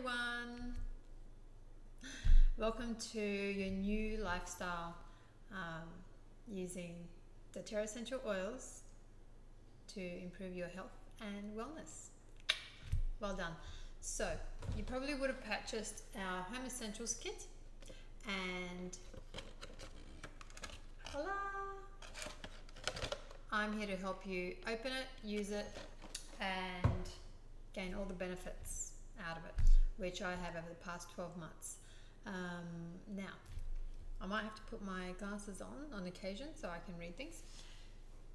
everyone. Welcome to your new lifestyle um, using doTERRA essential oils to improve your health and wellness. Well done. So, you probably would have purchased our Home Essentials kit and voila! I'm here to help you open it, use it, and gain all the benefits out of it, which I have over the past 12 months. Um, now, I might have to put my glasses on on occasion so I can read things.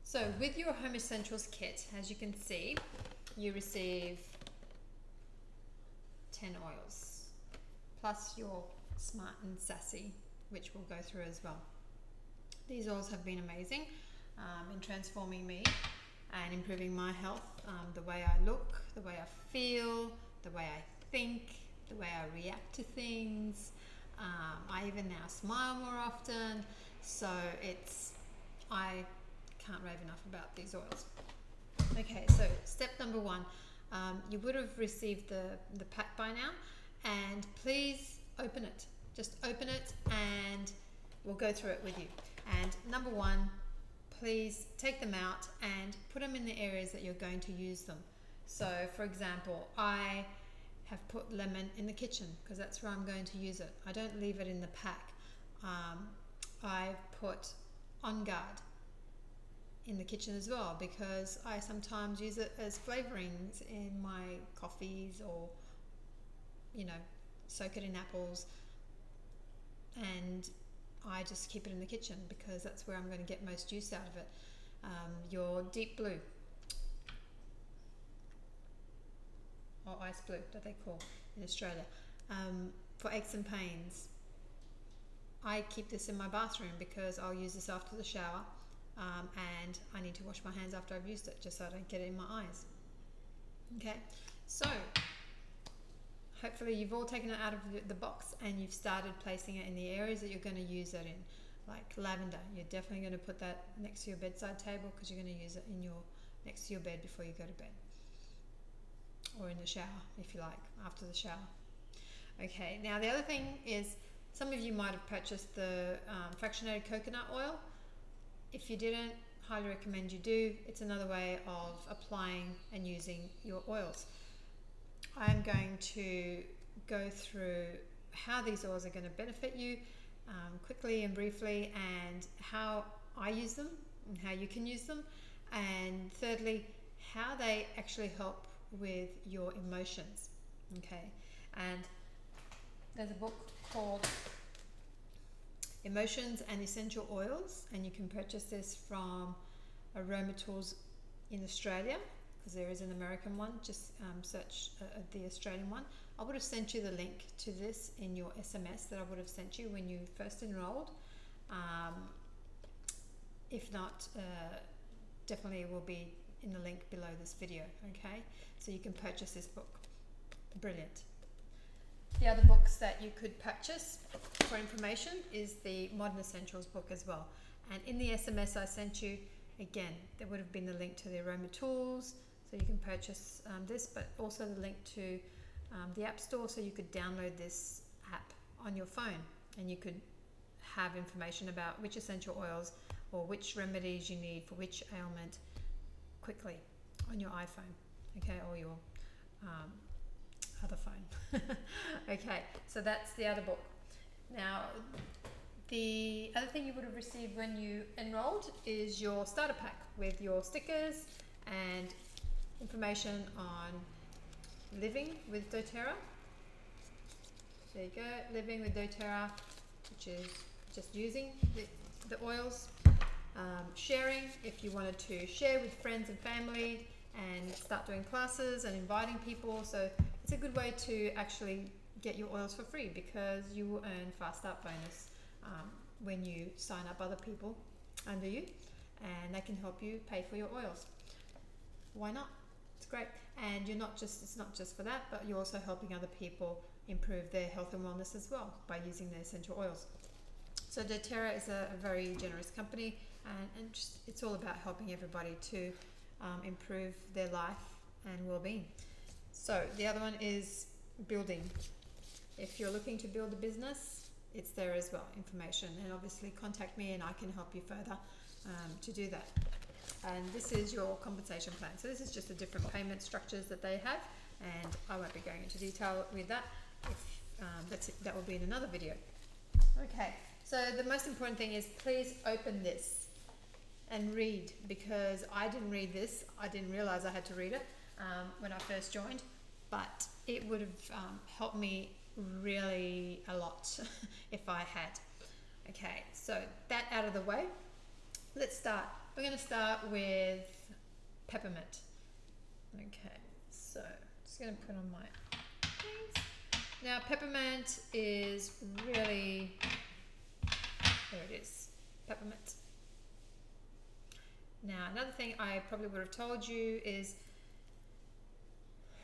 So, with your Home Essentials kit, as you can see, you receive 10 oils plus your Smart and Sassy, which we'll go through as well. These oils have been amazing um, in transforming me and improving my health, um, the way I look, the way I feel, the way I think, the way I react to things. Um, I even now smile more often. So it's, I can't rave enough about these oils. Okay, so step number one, um, you would have received the, the pack by now and please open it. Just open it and we'll go through it with you. And number one, please take them out and put them in the areas that you're going to use them. So for example, I have put lemon in the kitchen because that's where I'm going to use it. I don't leave it in the pack. Um, I've put On Guard in the kitchen as well because I sometimes use it as flavorings in my coffees or you know soak it in apples and I just keep it in the kitchen because that's where I'm going to get most juice out of it. Um, your deep blue or ice blue that they call in Australia um, for aches and pains. I keep this in my bathroom because I'll use this after the shower um, and I need to wash my hands after I've used it just so I don't get it in my eyes. Okay, so hopefully you've all taken it out of the box and you've started placing it in the areas that you're going to use it in like lavender you're definitely going to put that next to your bedside table because you're going to use it in your next to your bed before you go to bed or in the shower if you like after the shower. Okay now the other thing is some of you might have purchased the um, fractionated coconut oil. If you didn't highly recommend you do. It's another way of applying and using your oils. I'm going to go through how these oils are going to benefit you um, quickly and briefly and how I use them and how you can use them. And thirdly how they actually help with your emotions okay and there's a book called Emotions and Essential Oils and you can purchase this from Aromatools in Australia because there is an American one. Just um, search uh, uh, the Australian one. I would have sent you the link to this in your SMS that I would have sent you when you first enrolled. Um, if not, uh, definitely it will be in the link below this video, okay? So you can purchase this book. Brilliant. The other books that you could purchase for information is the Modern Essentials book as well. And in the SMS I sent you, again, there would have been the link to the Aroma Tools, so you can purchase um, this, but also the link to um, the App Store so you could download this app on your phone and you could have information about which essential oils or which remedies you need for which ailment quickly on your iPhone, okay, or your um, other phone. okay, so that's the other book. Now, the other thing you would have received when you enrolled is your starter pack with your stickers and information on living with doTERRA. There you go, living with doTERRA, which is just using the, the oils. Um, sharing, if you wanted to share with friends and family and start doing classes and inviting people. So it's a good way to actually get your oils for free because you will earn fast start bonus um, when you sign up other people under you and they can help you pay for your oils. Why not? It's great. And you're not just, it's not just for that, but you're also helping other people improve their health and wellness as well by using their essential oils. So doTERRA is a, a very generous company and, and just, it's all about helping everybody to um, improve their life and well-being. So the other one is building. If you're looking to build a business, it's there as well, information. And obviously, contact me and I can help you further um, to do that. And this is your compensation plan. So, this is just the different payment structures that they have, and I won't be going into detail with that. If um, that's it, that will be in another video. Okay, so the most important thing is please open this and read because I didn't read this. I didn't realize I had to read it um, when I first joined, but it would have um, helped me really a lot if I had. Okay, so that out of the way, let's start. We're going to start with peppermint. Okay, so I'm just going to put on my things. Now, peppermint is really, there it is, peppermint. Now, another thing I probably would have told you is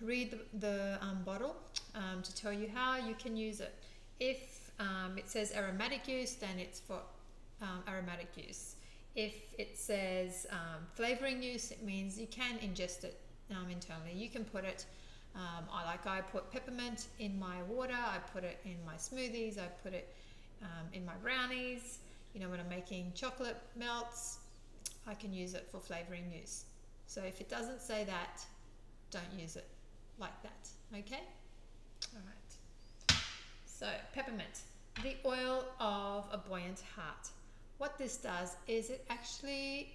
read the, the um, bottle um, to tell you how you can use it. If um, it says aromatic use, then it's for um, aromatic use. If it says um, flavoring use, it means you can ingest it um, internally. You can put it, I like I put peppermint in my water, I put it in my smoothies, I put it in my brownies. You know, when I'm making chocolate melts, I can use it for flavoring use. So if it doesn't say that, don't use it like that, okay? All right. So peppermint, the oil of a buoyant heart. What this does is it actually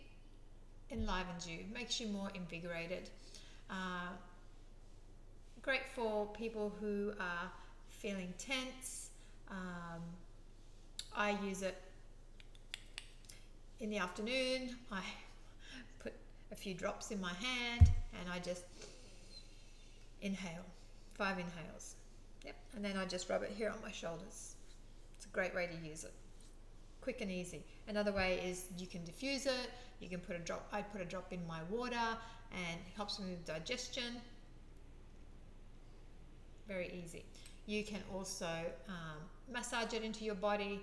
enlivens you, makes you more invigorated. Uh, great for people who are feeling tense. Um, I use it in the afternoon. I put a few drops in my hand and I just inhale, five inhales. Yep, and then I just rub it here on my shoulders. It's a great way to use it. Quick and easy. Another way is you can diffuse it. You can put a drop, I put a drop in my water and it helps me with digestion. Very easy. You can also um, massage it into your body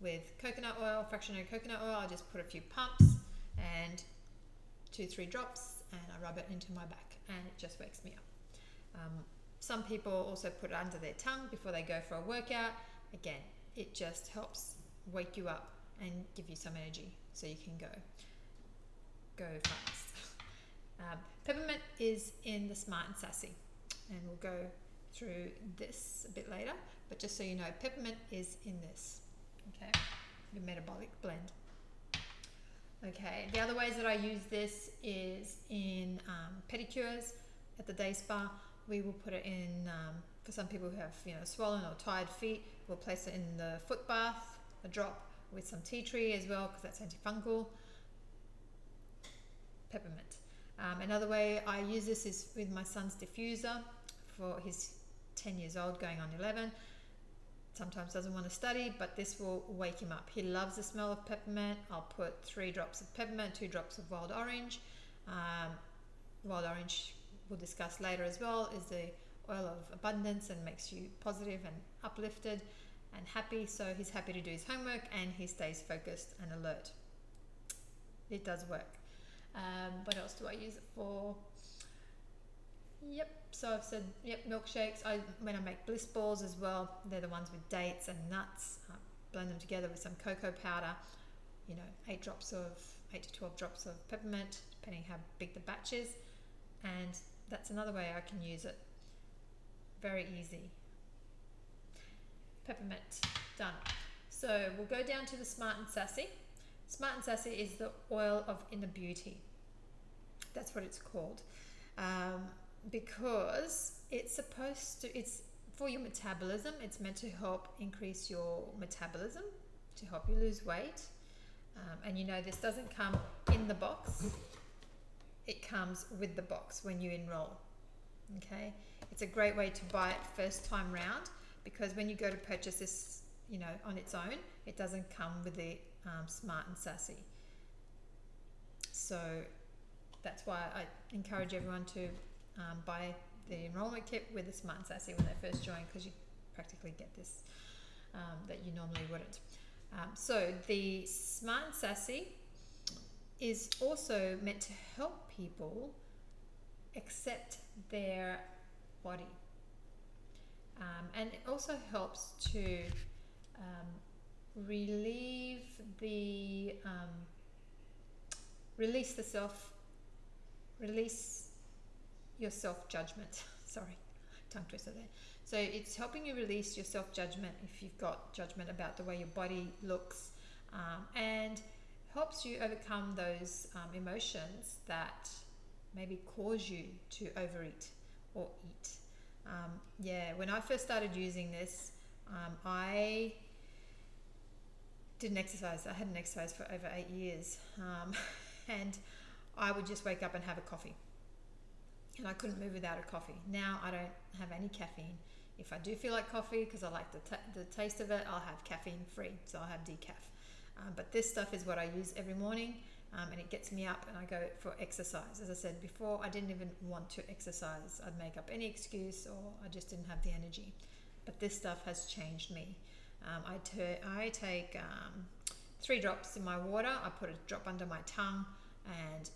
with coconut oil, fractionated coconut oil. I just put a few pumps and two, three drops and I rub it into my back and it just wakes me up. Um, some people also put it under their tongue before they go for a workout. Again, it just helps wake you up and give you some energy so you can go go fast. Um, peppermint is in the Smart and Sassy, and we'll go through this a bit later. But just so you know, peppermint is in this. Okay, your metabolic blend. Okay, the other ways that I use this is in um, pedicures at the day spa. We will put it in um, for some people who have you know swollen or tired feet we'll place it in the foot bath a drop with some tea tree as well because that's antifungal. Peppermint. Um, another way I use this is with my son's diffuser for his 10 years old going on 11 sometimes doesn't want to study but this will wake him up he loves the smell of peppermint I'll put three drops of peppermint two drops of wild orange um, wild orange we'll discuss later as well is the oil of abundance and makes you positive and uplifted and happy. So he's happy to do his homework and he stays focused and alert. It does work. Um, what else do I use it for? Yep, so I've said, yep, milkshakes. I When I make bliss balls as well, they're the ones with dates and nuts. I blend them together with some cocoa powder, you know, 8 drops of, 8 to 12 drops of peppermint, depending how big the batch is. And that's another way I can use it. Very easy. Peppermint, done. So we'll go down to the Smart and Sassy. Smart and Sassy is the oil of inner beauty. That's what it's called. Um, because it's supposed to, it's for your metabolism. It's meant to help increase your metabolism, to help you lose weight. Um, and you know, this doesn't come in the box it comes with the box when you enroll. Okay, it's a great way to buy it first time round because when you go to purchase this, you know, on its own, it doesn't come with the um, Smart and Sassy. So that's why I encourage everyone to um, buy the enrollment kit with the Smart Sassy when they first join because you practically get this um, that you normally wouldn't. Um, so the Smart Sassy is also meant to help people accept their body. Um, and it also helps to um, relieve the um, release the self release your self judgment. Sorry, tongue twister there. So it's helping you release your self judgment if you've got judgment about the way your body looks, um, and helps you overcome those um, emotions that maybe cause you to overeat or eat. Um, yeah, when I first started using this, um, I didn't exercise. I hadn't exercised for over eight years, um, and I would just wake up and have a coffee, and I couldn't move without a coffee. Now I don't have any caffeine. If I do feel like coffee, because I like the, the taste of it, I'll have caffeine free, so I'll have decaf. Um, but this stuff is what I use every morning, um, and it gets me up and I go for exercise. As I said before, I didn't even want to exercise. I'd make up any excuse, or I just didn't have the energy. But this stuff has changed me. Um, I, ter- I take um, three drops in my water. I put a drop under my tongue and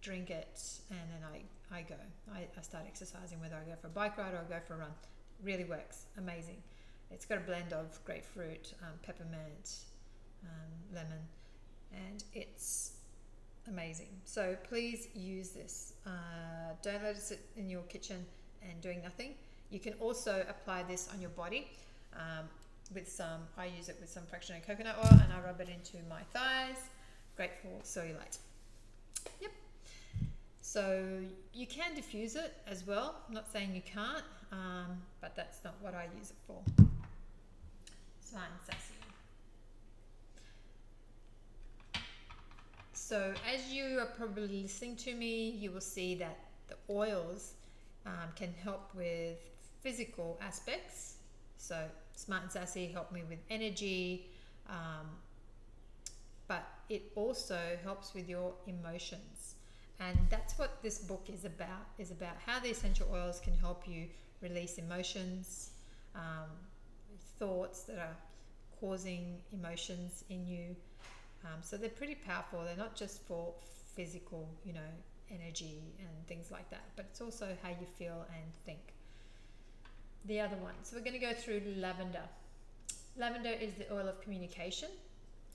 drink it, and then I, I go. I, I start exercising, whether I go for a bike ride or I go for a run. Really works. Amazing. It's got a blend of grapefruit, um, peppermint, um, lemon, and it's amazing. So please use this. Uh, don't let it sit in your kitchen and doing nothing. You can also apply this on your body um, with some, I use it with some fractionated coconut oil and I rub it into my thighs. Great for cellulite. Yep. So you can diffuse it as well. I'm not saying you can't, um, but that's not what I use it for. Smart and sassy. So as you are probably listening to me, you will see that the oils um, can help with physical aspects. So Smart and Sassy help me with energy, um, but it also helps with your emotions. And that's what this book is about, is about how the essential oils can help you release emotions, um, thoughts that are causing emotions in you. Um, so they're pretty powerful. They're not just for physical, you know, energy and things like that, but it's also how you feel and think. The other one. So we're going to go through lavender. Lavender is the oil of communication.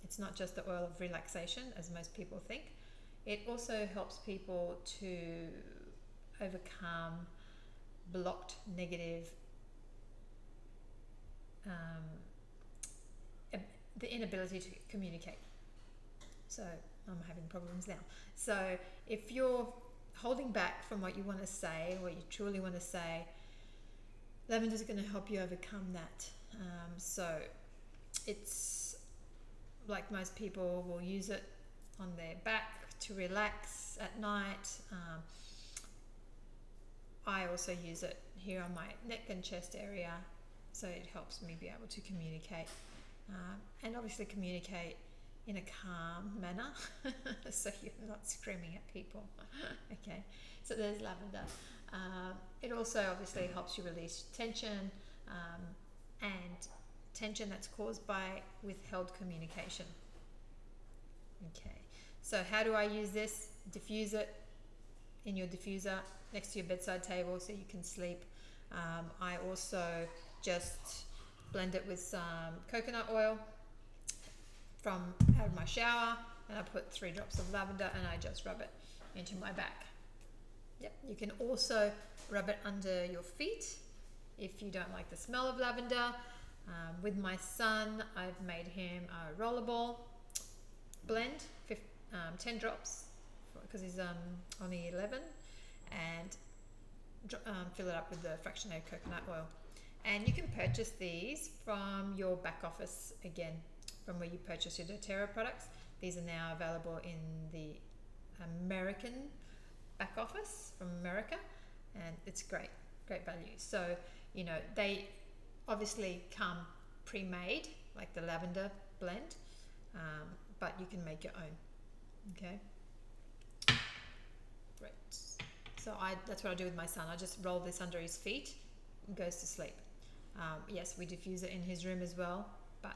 It's not just the oil of relaxation, as most people think. It also helps people to overcome blocked negative um, the inability to communicate. So I'm having problems now. So if you're holding back from what you want to say, what you truly want to say, lavender is going to help you overcome that. Um, so it's like most people will use it on their back to relax at night. Um, I also use it here on my neck and chest area, so it helps me be able to communicate um, and obviously communicate in a calm manner so you're not screaming at people. okay, so there's lavender. Um, it also obviously helps you release tension um, and tension that's caused by withheld communication. Okay, so how do I use this? Diffuse it in your diffuser next to your bedside table so you can sleep. Um, I also just blend it with some coconut oil from out of my shower and I put three drops of lavender and I just rub it into my back. Yep, you can also rub it under your feet if you don't like the smell of lavender. Um, with my son, I've made him a rollerball blend, um, 10 drops because he's um, only 11 and um, fill it up with the fractionated coconut oil. And you can purchase these from your back office again from where you purchase your doTERRA products. These are now available in the American back office from America, and it's great, great value. So, you know, they obviously come pre made, like the lavender blend, um, but you can make your own. Okay. Great. So I that's what I do with my son. I just roll this under his feet and goes to sleep. Um, yes, we diffuse it in his room as well, but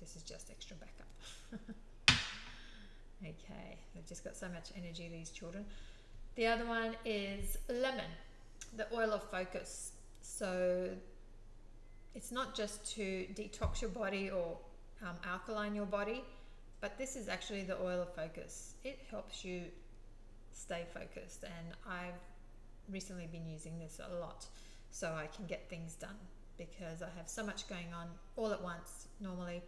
this is just extra backup. okay, they've just got so much energy, these children. The other one is lemon, the oil of focus. So it's not just to detox your body or um, alkaline your body, but this is actually the oil of focus. It helps you stay focused, and I've recently been using this a lot so I can get things done because I have so much going on all at once normally,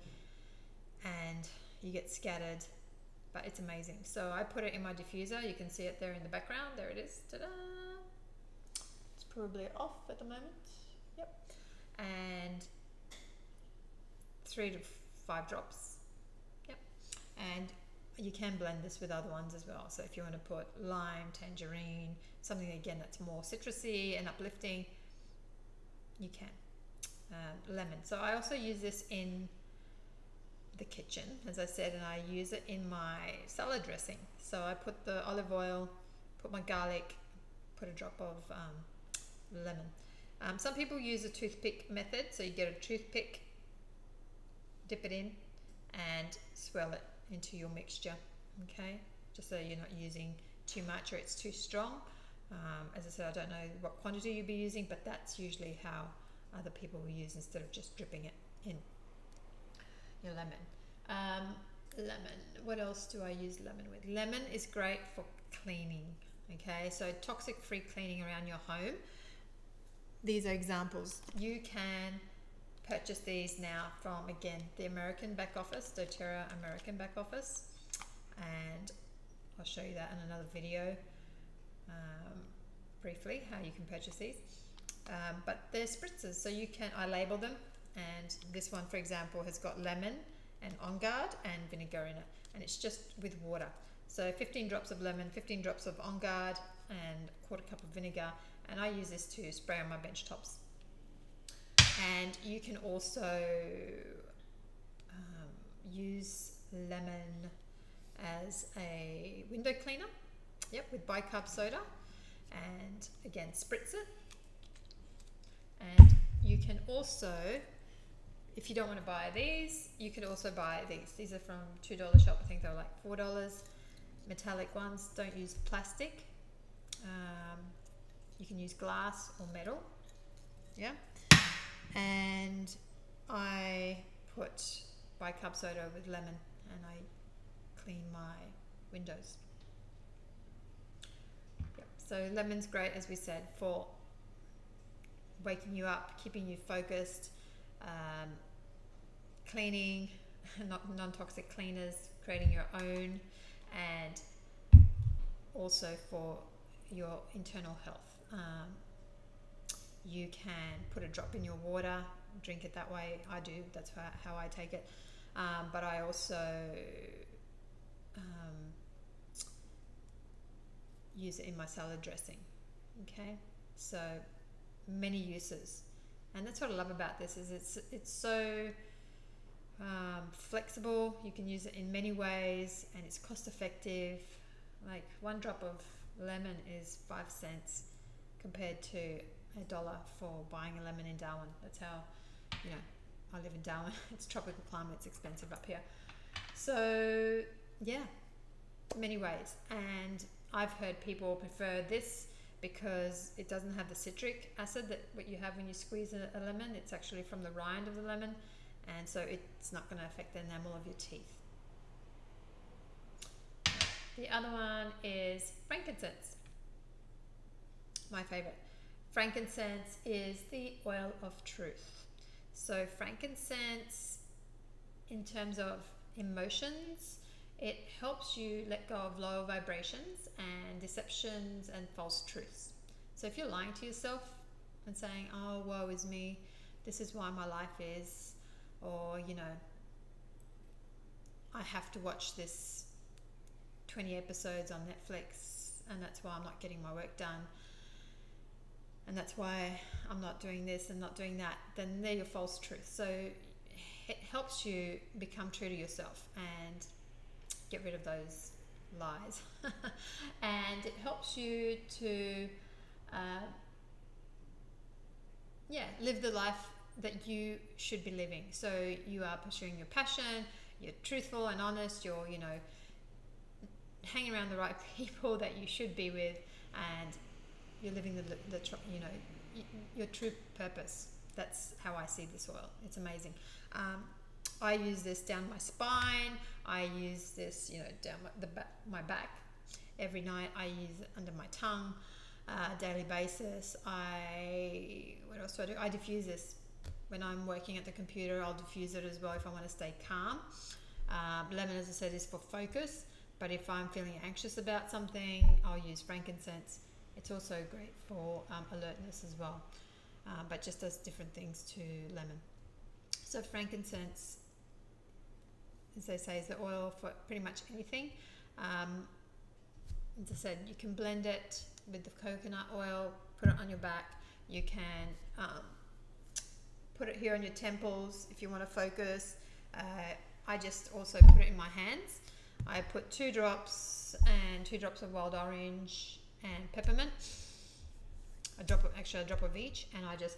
and you get scattered. But it's amazing. So I put it in my diffuser. You can see it there in the background. There it is. Ta-da! It's probably off at the moment. Yep. And three to five drops. And you can blend this with other ones as well. So if you want to put lime, tangerine, something again that's more citrusy and uplifting, you can. Um, lemon. So I also use this in the kitchen, as I said, and I use it in my salad dressing. So I put the olive oil, put my garlic, put a drop of um, lemon. Um, some people use a toothpick method, so you get a toothpick, dip it in, and swirl it into your mixture. Okay, just so you're not using too much or it's too strong. Um, as I said, I don't know what quantity you'll be using, but that's usually how other people will use instead of just dripping it in your lemon. Um, lemon. What else do I use lemon with? Lemon is great for cleaning. Okay, so toxic free cleaning around your home. These are examples. You can purchase these now from again the American back office, doTERRA American back office, and I'll show you that in another video um, briefly how you can purchase these. Um, but they're spritzers, so you can I label them, and this one, for example, has got lemon and On Guard and vinegar in it, and it's just with water. So 15 drops of lemon, 15 drops of On Guard, and a quarter cup of vinegar, and I use this to spray on my bench tops. And you can also um, use lemon as a window cleaner. Yep, with bicarb soda. And again, spritz it. And you can also, if you don't want to buy these, you could also buy these. These are from $2 shop. I think they're like $4. Metallic ones. Don't use plastic. Um, you can use glass or metal. Yeah. And I put bicarb soda with lemon and I clean my windows. Yep. So lemon's great, as we said, for waking you up, keeping you focused, um, cleaning, non-toxic cleaners, creating your own, and also for your internal health. Um, you can put a drop in your water, drink it that way. I do, that's how, I take it. Um, but I also um, use it in my salad dressing. Okay, so many uses, and that's what I love about this is it's it's so um, flexible. You can use it in many ways, and it's cost effective. Like one drop of lemon is five cents compared to a dollar for buying a lemon in Darwin. That's how, you know, I live in Darwin. it's tropical climate. It's expensive up here. So yeah, many ways. And I've heard people prefer this because it doesn't have the citric acid that what you have when you squeeze a, a lemon. It's actually from the rind of the lemon, and so it's not going to affect the enamel of your teeth. The other one is frankincense. My favorite. Frankincense is the oil of truth. So frankincense, in terms of emotions, it helps you let go of lower vibrations and deceptions and false truths. So if you're lying to yourself and saying, oh, woe is me, this is why my life is, or, you know, I have to watch this 20 episodes on Netflix and that's why I'm not getting my work done and that's why I'm not doing this and not doing that, then they're your false truths. So it helps you become true to yourself and get rid of those lies. and it helps you to, uh, yeah, live the life that you should be living. So you are pursuing your passion, you're truthful and honest, you're, you know, hanging around the right people that you should be with, and you're living the, the you know your true purpose that's how I see this oil. It's amazing. Um, I use this down my spine. I use this, you know, down my, the back, my back. Every night I use it under my tongue, uh, daily basis. I what else do I do? I diffuse this when I'm working at the computer. I'll diffuse it as well if I want to stay calm. Um, lemon, as I said, is for focus. But if I'm feeling anxious about something, I'll use frankincense. It's also great for um, alertness as well, um, but just does different things to lemon. So frankincense, as they say, is the oil for pretty much anything. Um, as I said, you can blend it with the coconut oil, put it on your back. You can um, put it here on your temples if you want to focus. Uh, I just also put it in my hands I put two drops and two drops of wild orange and peppermint. A drop of, actually a drop of each, and I just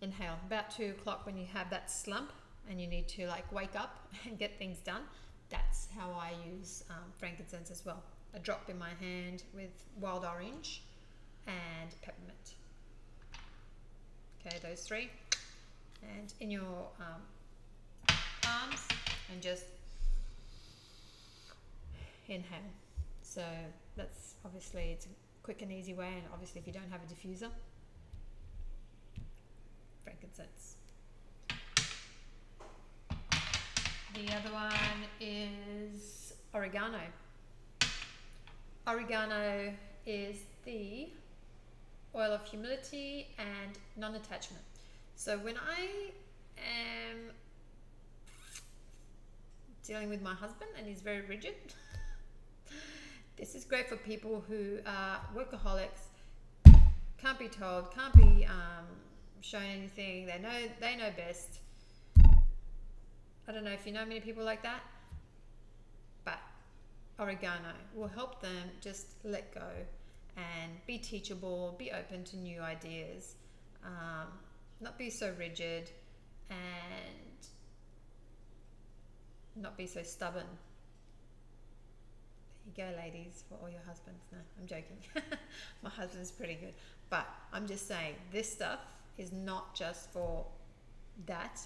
inhale. About two o'clock when you have that slump and you need to like wake up and get things done. That's how I use um, frankincense as well. A drop in my hand with wild orange and peppermint. Okay, those three. And in your um, palms, and just inhale. So that's obviously it's quick and easy way, and obviously if you don't have a diffuser, frankincense. The other one is oregano. Oregano is the oil of humility and non-attachment. So when I am dealing with my husband and he's very rigid, This is great for people who are workaholics, can't be told, can't be um, shown anything. They know they know best. I don't know if you know many people like that, but oregano will help them just let go and be teachable, be open to new ideas, um, not be so rigid, and not be so stubborn you go, ladies, for all your husbands. No, I'm joking. My husband's pretty good. But I'm just saying, this stuff is not just for that,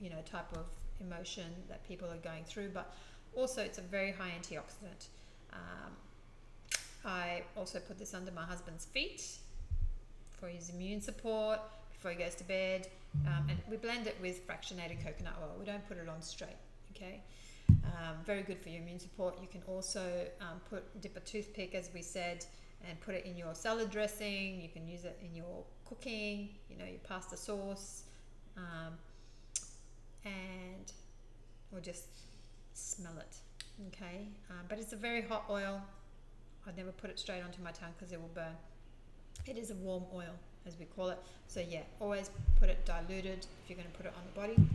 you know, type of emotion that people are going through, but also it's a very high antioxidant. Um, I also put this under my husband's feet for his immune support before he goes to bed. Um, and we blend it with fractionated coconut oil. We don't put it on straight, okay? Um, very good for your immune support. You can also um, put dip a toothpick, as we said, and put it in your salad dressing. You can use it in your cooking, you know, your pasta sauce, um, and or just smell it. Okay, um, but it's a very hot oil. I'd never put it straight onto my tongue because it will burn. It is a warm oil, as we call it. So yeah, always put it diluted if you're going to put it on the body,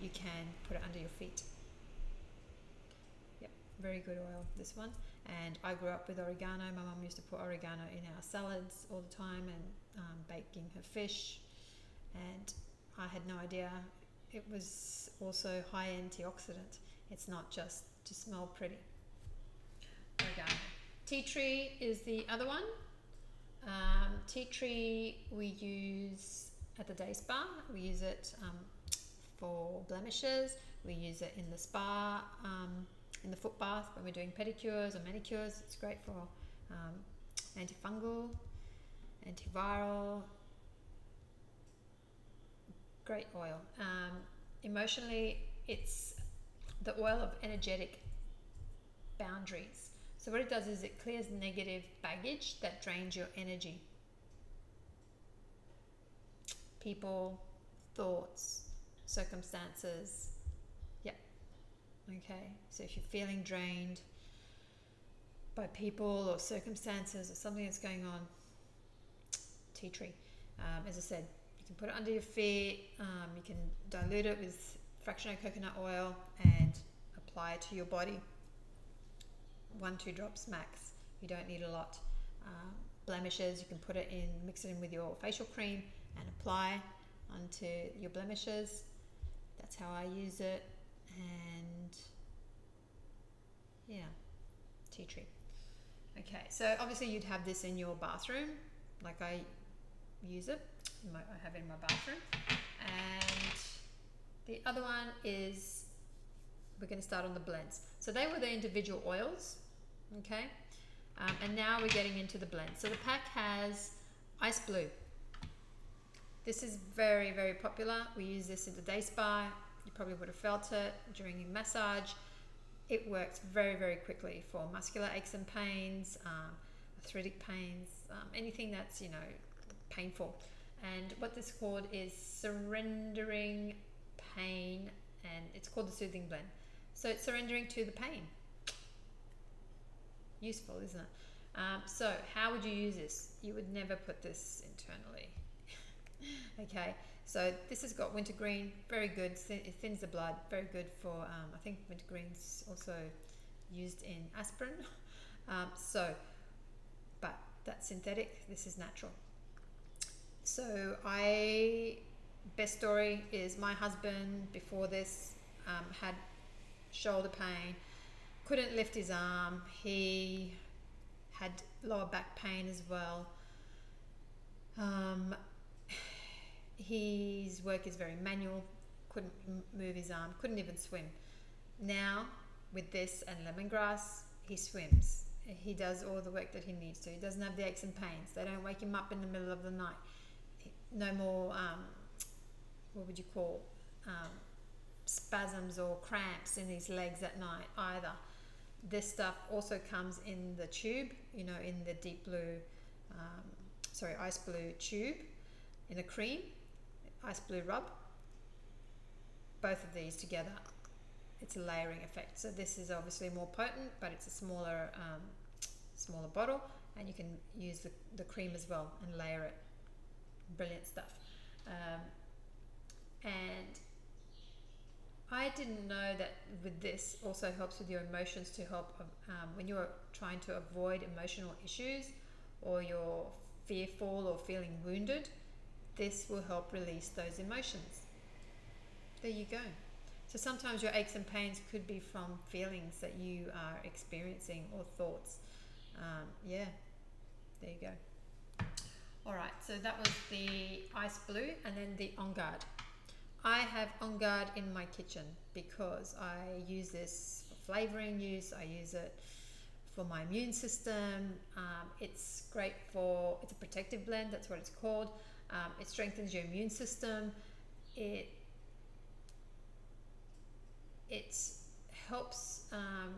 you can put it under your feet. Yep, very good oil, this one. And I grew up with oregano. My mum used to put oregano in our salads all the time and um, baking her fish. And I had no idea it was also high antioxidant. It's not just to smell pretty. Oregano. Tea tree is the other one. Um, tea tree we use at the day spa. We use it um, for blemishes. We use it in the spa, um, in the foot bath when we're doing pedicures or manicures. It's great for um, antifungal, antiviral. Great oil. Um, emotionally, it's the oil of energetic boundaries. So what it does is it clears negative baggage that drains your energy. People, thoughts, circumstances. Yeah. Okay. So if you're feeling drained by people or circumstances or something that's going on, tea tree. Um, as I said, you can put it under your feet. Um, you can dilute it with fractionated coconut oil and apply it to your body. One, two drops max. You don't need a lot. Um, blemishes, you can put it in, mix it in with your facial cream and apply onto your blemishes. That's how I use it. And yeah, tea tree. Okay, so obviously you'd have this in your bathroom, like I use it. my, I have it in my bathroom. And the other one is we're going to start on the blends. So they were the individual oils, okay? Um, and now we're getting into the blend. So the pack has Ice Blue. This is very, very popular. We use this in the day spa. You probably would have felt it during your massage. It works very, very quickly for muscular aches and pains, um, arthritic pains, um, anything that's, you know, painful. And what this called is surrendering pain, and it's called the soothing blend. So it's surrendering to the pain. Useful, isn't it? Um, so how would you use this? You would never put this internally. okay, so this has got wintergreen, very good. It thins the blood, very good for. Um, I think wintergreen's also used in aspirin. Um, so, but that's synthetic. This is natural. So I best story is my husband before this um, had shoulder pain, couldn't lift his arm. He had lower back pain as well. Um, his work is very manual, couldn't move his arm, couldn't even swim. Now, with this and lemongrass, he swims. He does all the work that he needs to. He doesn't have the aches and pains. They don't wake him up in the middle of the night. No more, um, what would you call, um, spasms or cramps in his legs at night either. This stuff also comes in the tube, you know, in the deep blue, um, sorry, ice blue tube in a cream, ice blue rub. Both of these together, it's a layering effect. So this is obviously more potent, but it's a smaller, um, smaller bottle, and you can use the, the cream as well and layer it. Brilliant stuff. Um, and I didn't know that with this also helps with your emotions to help um, when you're trying to avoid emotional issues or you're fearful or feeling wounded. This will help release those emotions. There you go. So sometimes your aches and pains could be from feelings that you are experiencing or thoughts. Um, yeah, there you go. All right, so that was the ice blue and then the on guard. I have On Guard in my kitchen because I use this for flavoring use. I use it for my immune system. Um, it's great for, it's a protective blend, that's what it's called. Um, it strengthens your immune system. It, it helps um,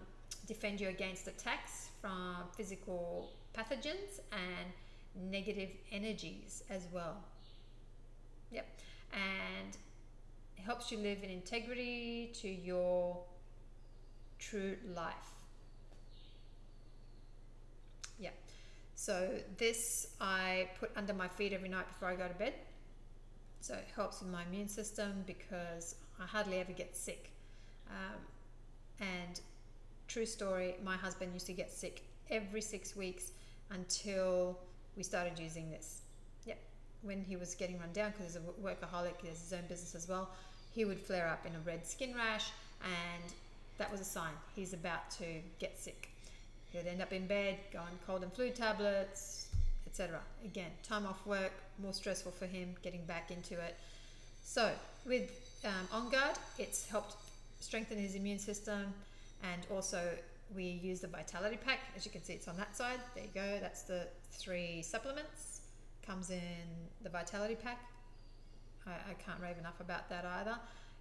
defend you against attacks from physical pathogens and negative energies as well. Yep. And it helps you live in integrity to your true life. Yeah. So this I put under my feet every night before I go to bed. So it helps with my immune system because I hardly ever get sick. Um, and true story, my husband used to get sick every six weeks until we started using this. Yep. When he was getting run down because he's a workaholic, he has his own business as well he would flare up in a red skin rash, and that was a sign he's about to get sick. He'd end up in bed, going cold and flu tablets, etc. Again, time off work, more stressful for him getting back into it. So, with um, On Guard, it's helped strengthen his immune system, and also we use the Vitality Pack. As you can see, it's on that side. There you go. That's the three supplements. Comes in the Vitality Pack I, I can't rave enough about that either.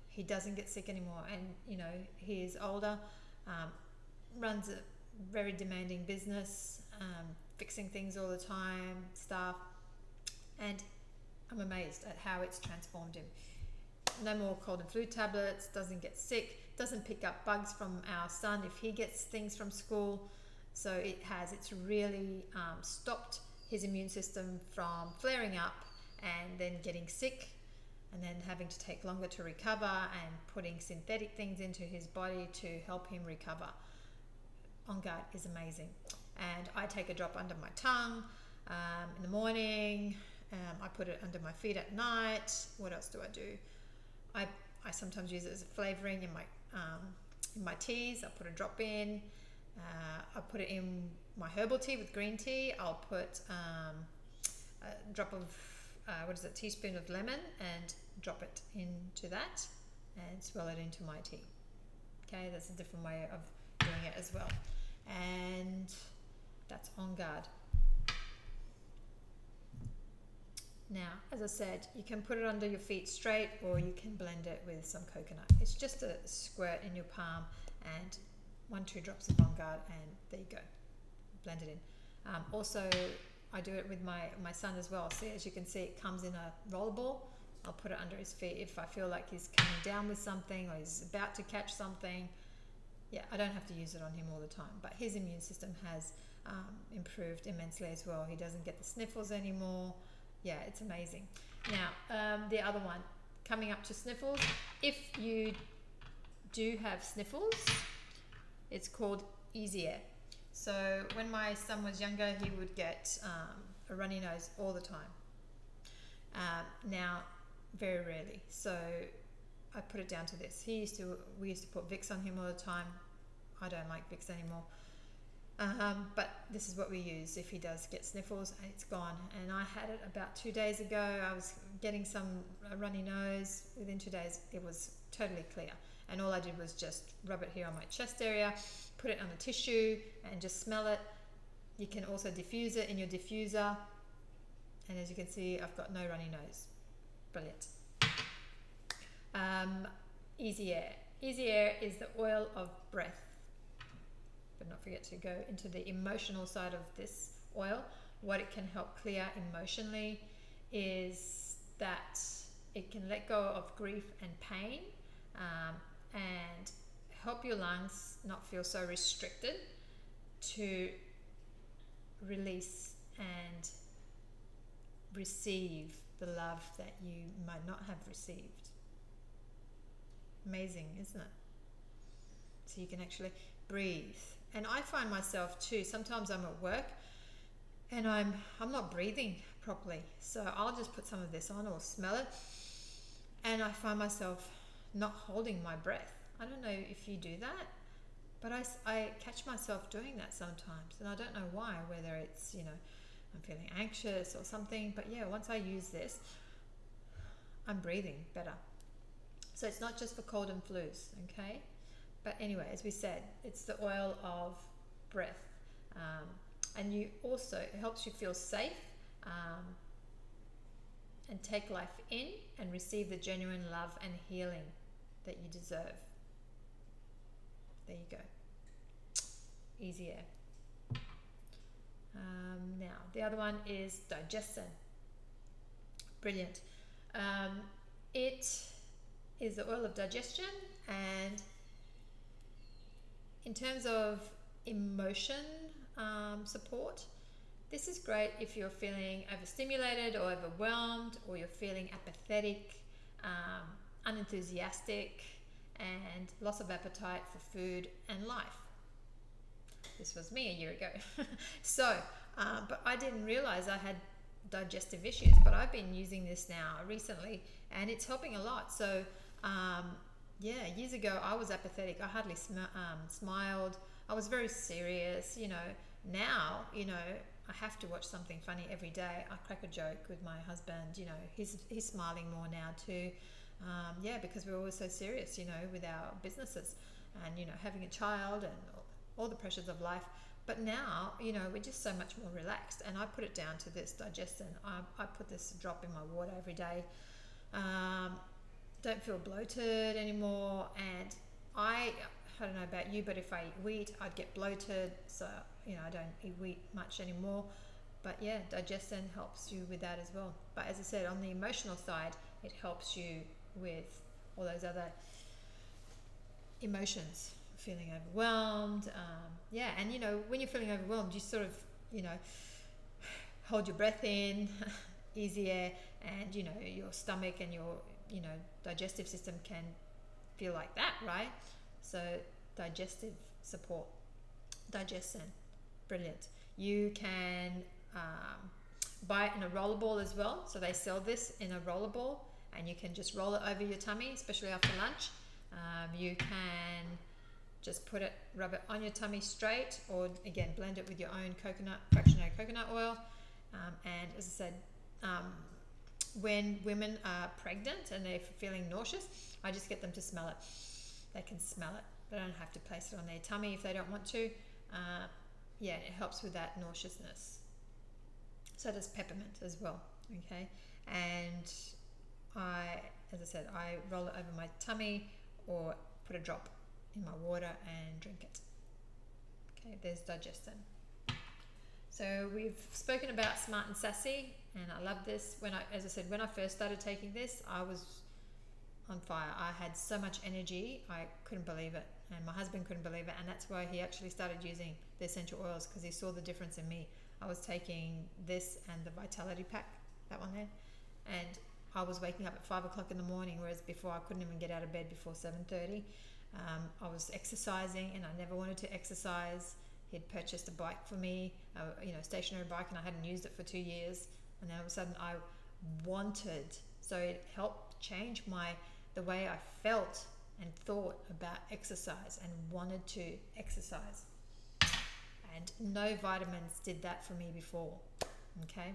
He doesn't get sick anymore, and you know he is older, um, runs a very demanding business, um, fixing things all the time, staff, and I'm amazed at how it's transformed him. No more cold and flu tablets, doesn't get sick, doesn't pick up bugs from our son if he gets things from school. So it has, it's really um, stopped his immune system from flaring up and then getting sick and then having to take longer to recover and putting synthetic things into his body to help him recover. On guard is amazing. And I take a drop under my tongue um, in the morning. Um, I put it under my feet at night. What else do I do? I, I sometimes use it as a flavoring in my um, in my teas. I put a drop in. Uh, I put it in my herbal tea with green tea. I'll put um, a drop of uh, what is it, teaspoon of lemon and drop it into that and swirl it into my tea. Okay, that's a different way of doing it as well. And that's on guard. Now, as I said, you can put it under your feet straight or you can blend it with some coconut. It's just a squirt in your palm and one, two drops of On Guard and there you go. Blend it in. Um, also, I do it with my, my son as well. See, as you can see, it comes in a roller ball. I'll put it under his feet if I feel like he's coming down with something or he's about to catch something. Yeah, I don't have to use it on him all the time, but his immune system has um, improved immensely as well. He doesn't get the sniffles anymore yeah, it's amazing. Now, um, the other one, coming up to sniffles. If you do have sniffles, it's called Easy Air. So when my son was younger, he would get um, a runny nose all the time. Um, now, very rarely. So I put it down to this. He used to, we used to put Vicks on him all the time. I don't like Vicks anymore. Um, but this is what we use if he does get sniffles and it's gone. And I had it about two days ago. I was getting some runny nose. Within two days, it was totally clear. And all I did was just rub it here on my chest area, put it on a tissue, and just smell it. You can also diffuse it in your diffuser. And as you can see, I've got no runny nose. Brilliant. Um, Easy Air. Easy Air is the oil of breath but not forget to go into the emotional side of this oil. What it can help clear emotionally is that it can let go of grief and pain um, and help your lungs not feel so restricted to release and receive the love that you might not have received. Amazing, isn't it? So you can actually breathe and I find myself too, sometimes I'm at work and I'm, I'm not breathing properly. So I'll just put some of this on or smell it. And I find myself not holding my breath. I don't know if you do that, but I, I catch myself doing that sometimes. And I don't know why, whether it's, you know, I'm feeling anxious or something. But yeah, once I use this, I'm breathing better. So it's not just for cold and flus, okay? But anyway, as we said, it's the oil of breath. Um, and you also, it helps you feel safe um, and take life in and receive the genuine love and healing that you deserve. There you go. Easy Air. Um, now, the other one is DigestZen. Brilliant. Um, it is the oil of digestion and in terms of emotion um, support, this is great if you're feeling overstimulated or overwhelmed, or you're feeling apathetic, um, unenthusiastic, and loss of appetite for food and life. This was me a year ago. so, uh, but I didn't realize I had digestive issues, but I've been using this now recently and it's helping a lot. So, um, yeah, years ago I was apathetic. I hardly sm- um, smiled. I was very serious. You know, now you know I have to watch something funny every day. I crack a joke with my husband. You know, he's he's smiling more now too. Um, yeah, because we're always so serious. You know, with our businesses and you know having a child and all the pressures of life. But now, you know, we're just so much more relaxed. And I put it down to this digestion. I, I put this drop in my water every day. Um, don't feel bloated anymore. And I, I don't know about you, but if I eat wheat, I'd get bloated. So, you know, I don't eat wheat much anymore. But yeah, DigestZen helps you with that as well. But as I said, on the emotional side, it helps you with all those other emotions, feeling overwhelmed. Um, yeah, and you know, when you're feeling overwhelmed, you sort of, you know, hold your breath in, Easy Air and you know, your stomach and your you know, digestive system can feel like that, right? So digestive support, DigestZen, brilliant. You can um, buy it in a roller ball as well. So they sell this in a roller ball, and you can just roll it over your tummy, especially after lunch. Um, you can just put it, rub it on your tummy straight, or again blend it with your own coconut, fractionated coconut oil. Um, and as I said, um, when women are pregnant and they're feeling nauseous, I just get them to smell it. They can smell it. They don't have to place it on their tummy if they don't want to. Uh, yeah, it helps with that nauseousness. So does peppermint as well. Okay, and I, as I said, I roll it over my tummy or put a drop in my water and drink it. Okay, there's DigestZen. So we've spoken about smart and sassy, and I love this. When I, as I said, when I first started taking this, I was on fire. I had so much energy, I couldn't believe it, and my husband couldn't believe it, and that's why he actually started using the essential oils because he saw the difference in me. I was taking this and the Vitality Pack, that one there, and I was waking up at five o'clock in the morning, whereas before I couldn't even get out of bed before seven thirty. Um, I was exercising, and I never wanted to exercise. He'd purchased a bike for me, a, you know, stationary bike, and I hadn't used it for two years. And then all of a sudden, I wanted. So it helped change my the way I felt and thought about exercise and wanted to exercise. And no vitamins did that for me before. Okay.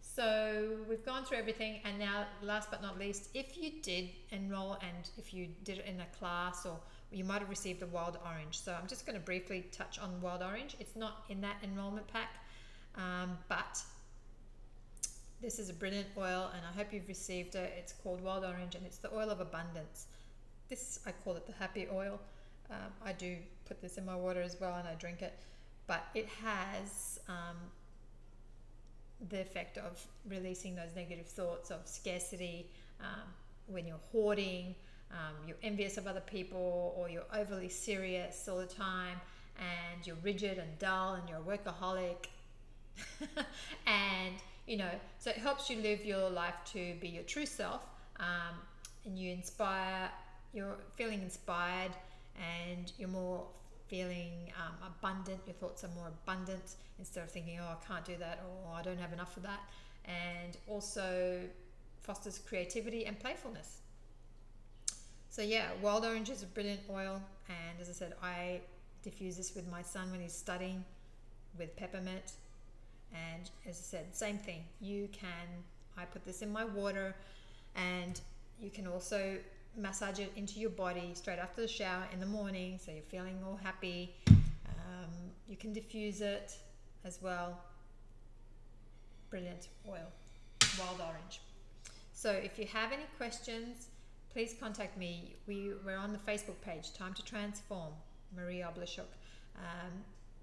So we've gone through everything, and now, last but not least, if you did enroll and if you did it in a class or you might have received a wild orange. So I'm just going to briefly touch on wild orange. It's not in that enrollment pack, um, but this is a brilliant oil, and I hope you've received it. It's called wild orange, and it's the oil of abundance. This I call it the happy oil. Um, I do put this in my water as well, and I drink it, but it has um, the effect of releasing those negative thoughts of scarcity um, when you're hoarding, um, you're envious of other people, or you're overly serious all the time, and you're rigid and dull, and you're a workaholic, and you know, so it helps you live your life to be your true self, um, and you inspire. You're feeling inspired, and you're more feeling um, abundant. Your thoughts are more abundant instead of thinking, oh, I can't do that, or I don't have enough of that. And also fosters creativity and playfulness. So, yeah, wild orange is a brilliant oil. And as I said, I diffuse this with my son when he's studying with peppermint. And as I said, same thing. You can, I put this in my water, and you can also massage it into your body straight after the shower in the morning so you're feeling all happy. Um, you can diffuse it as well. Brilliant oil, wild orange. So if you have any questions, please contact me. We, we're on the Facebook page, Time to Transform, Marii Oblescuk. Um,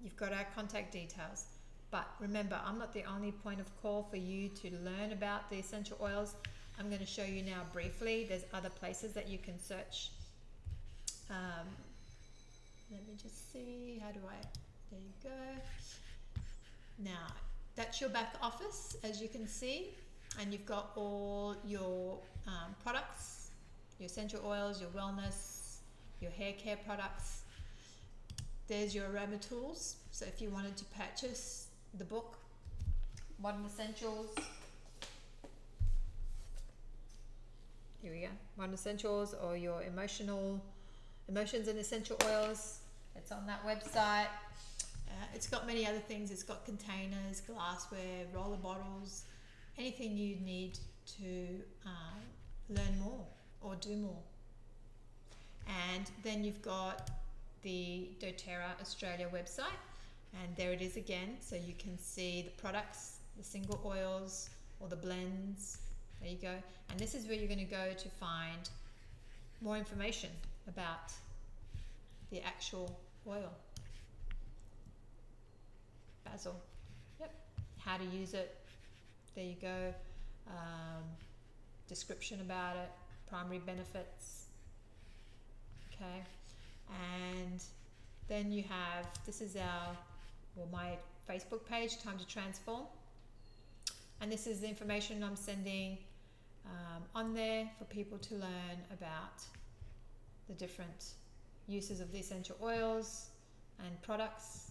you've got our contact details. But remember, I'm not the only point of call for you to learn about the essential oils. I'm going to show you now briefly. There's other places that you can search. Um, let me just see. How do I? There you go. Now, that's your back office, as you can see, and you've got all your um, products, your essential oils, your wellness, your hair care products. There's your aroma tools. So if you wanted to purchase the book, Modern Essentials, here we go, Modern Essentials, or your emotional emotions and essential oils. It's on that website. Uh, it's got many other things. It's got containers, glassware, roller bottles, anything you need to um, learn more or do more. And then you've got the doTERRA Australia website, and there it is again. So you can see the products, the single oils, or the blends. There you go. And this is where you're going to go to find more information about the actual oil basil. Yep. How to use it. There you go. Um, description about it. Primary benefits. Okay. And then you have this is our well my Facebook page, Time to Transform. And this is the information I'm sending um, on there for people to learn about the different uses of the essential oils and products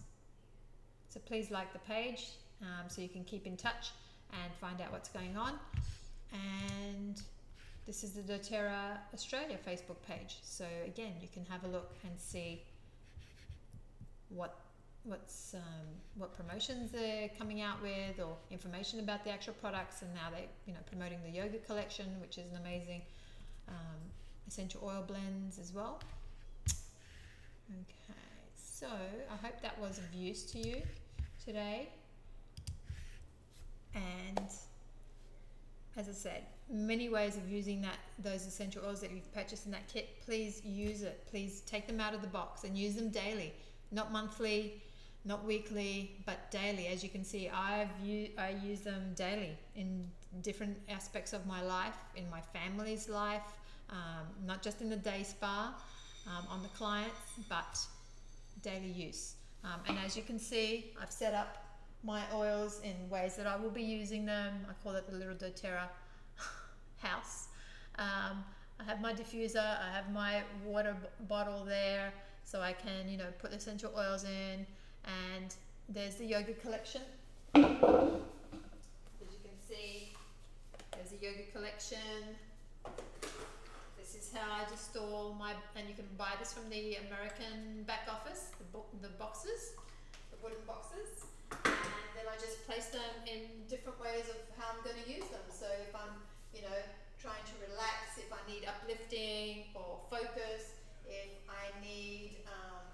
so please like the page um, so you can keep in touch and find out what's going on. And this is the doTERRA Australia Facebook page. So again, you can have a look and see what what's um, what promotions they're coming out with or information about the actual products and now they you know promoting the yoga collection which is an amazing um, essential oil blends as well. Okay so I hope that was of use to you today. And as I said many ways of using that those essential oils that you've purchased in that kit please use it. Please take them out of the box and use them daily not monthly not weekly but daily as you can see I've u- I use them daily in different aspects of my life in my family's life um, not just in the day spa um, on the clients but daily use um, and as you can see I've set up my oils in ways that I will be using them I call it the little doTERRA house. Um, I have my diffuser, I have my water b- bottle there, so I can, you know, put essential oils in. And there's the yoga collection. As you can see, there's a yoga collection. This is how I just store my, and you can buy this from the American back office, the, bo- the boxes, the wooden boxes. And then I just place them in different ways of how I'm going to use them. So if I'm you know, trying to relax, if I need uplifting or focus, if I need um,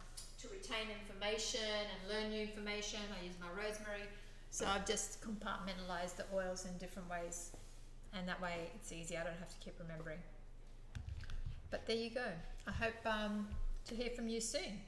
to retain information and learn new information, I use my rosemary. So I've just compartmentalized the oils in different ways, and that way it's easy. I don't have to keep remembering. But there you go. I hope um, to hear from you soon.